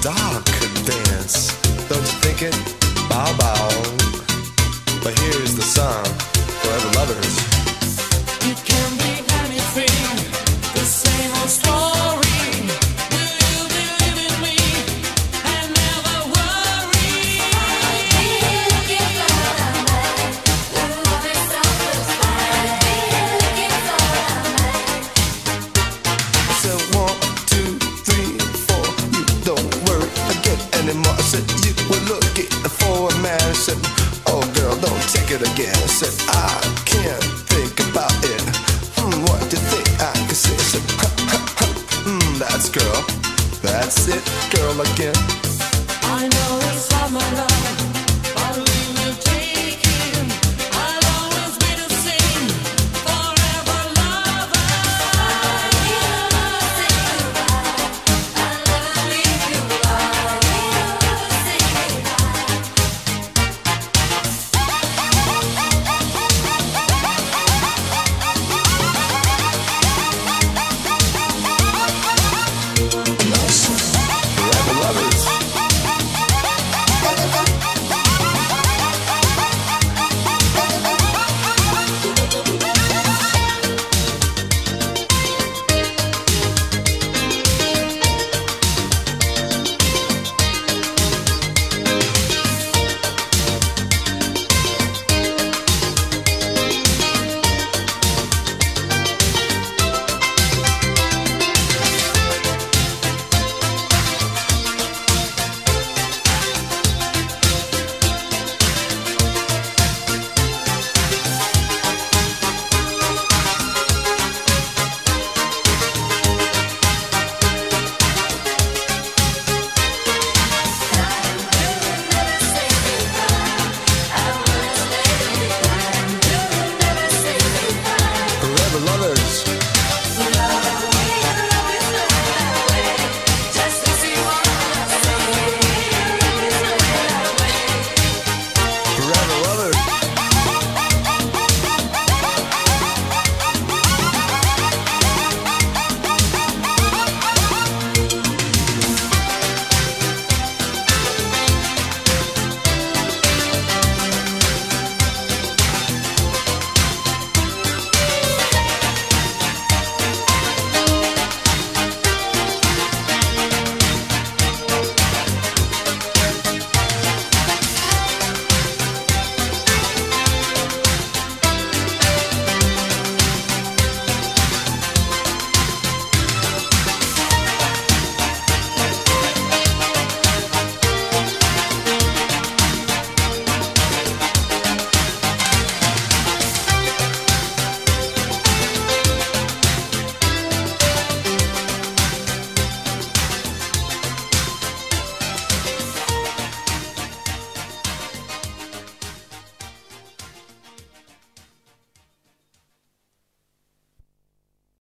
dark dance. Don't you think it? Bow bow. But here's the song anymore. I said you were looking for a man. I said, oh girl, don't take it again. I said I can't think about it. Hmm, what do you think I can say? I said, ha, ha, ha. Hmm, that's girl. That's it, girl again. I know it's not my love.